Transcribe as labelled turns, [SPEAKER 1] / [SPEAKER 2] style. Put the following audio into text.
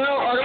[SPEAKER 1] Hello,